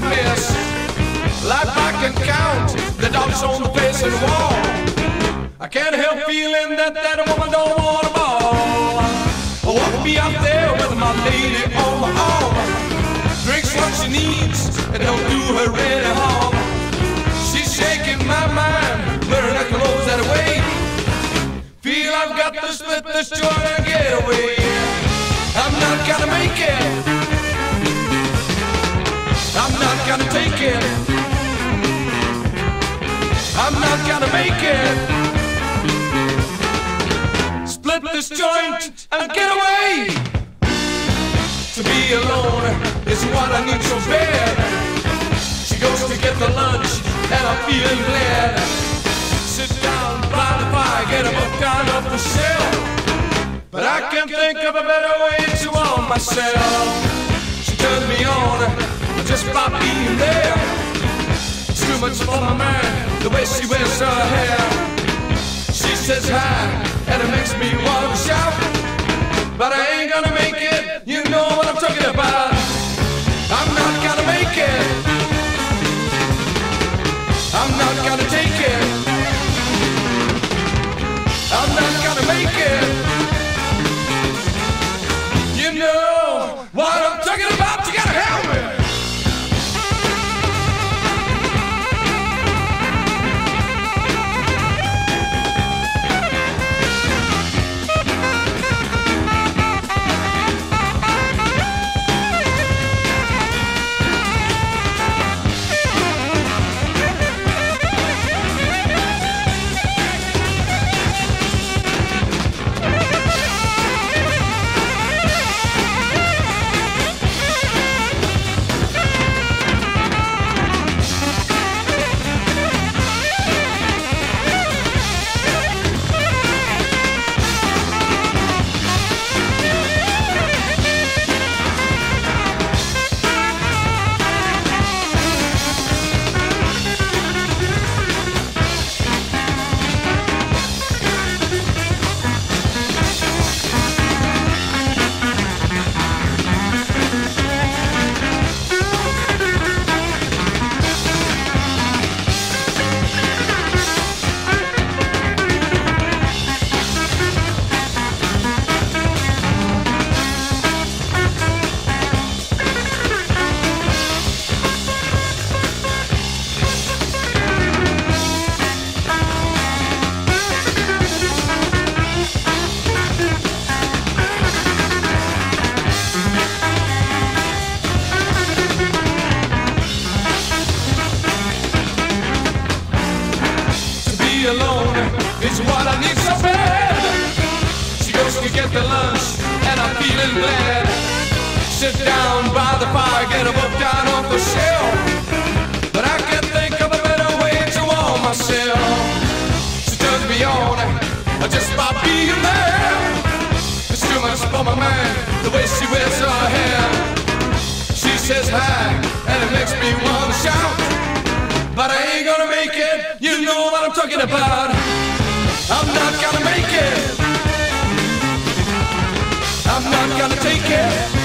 miss. Life I can count the dots on the face and wall. I can't help feeling that that woman don't want a ball. Oh, Walk me out there with my lady on my arm. Drinks what she needs and don't do her any harm. She's shaking my mind, wearing her clothes that way. Feel I've got to split this joint it. I'm not gonna make it. Split this joint and get away. To be alone is what I need so bad. She goes to get the lunch and I'm feeling glad. Sit down by the fire, get a book down off the shelf. But I can't think of a better way to warm myself. Just by being there. It's too much for my man, the way she wears her hair. She says hi, and it makes me want to shout. To get the lunch, and I'm feeling glad. Sit down by the fire, get a book down off the shelf. But I can't think of a better way to warm myself. She turns me on just by being there. It's too much for my man, the way she wears her hair. She says hi, and it makes me want to shout. But I ain't gonna make it, you know what I'm talking about. I'm not gonna make it. Gonna take it.